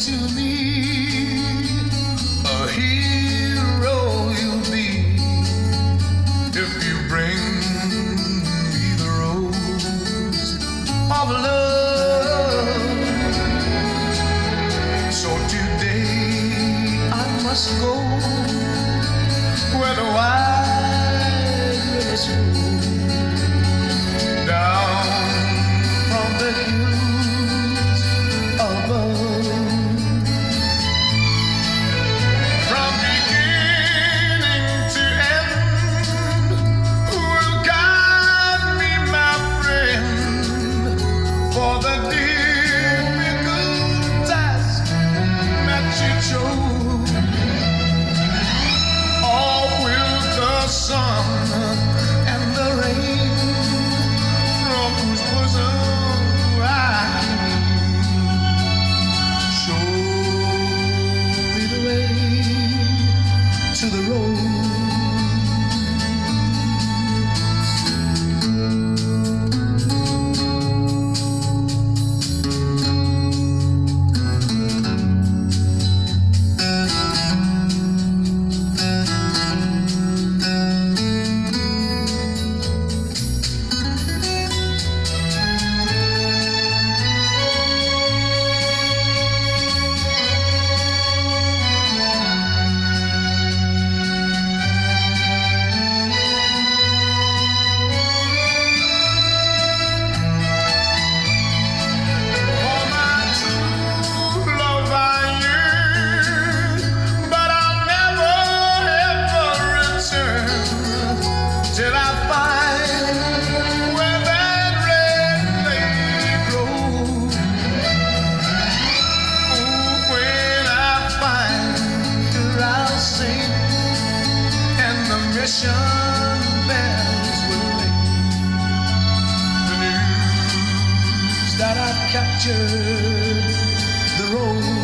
to me. A hero you'll be if you bring me the rose of love. So today I must go where the wild wide is down from the hill. that I've captured the road.